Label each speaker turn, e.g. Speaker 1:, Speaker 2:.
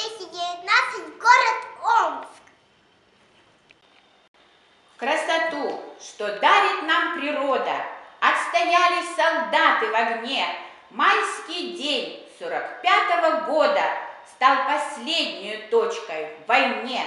Speaker 1: 219, город Омск. Красоту, что дарит нам природа, Отстояли солдаты в огне. Майский день 45-го года Стал последней точкой в войне.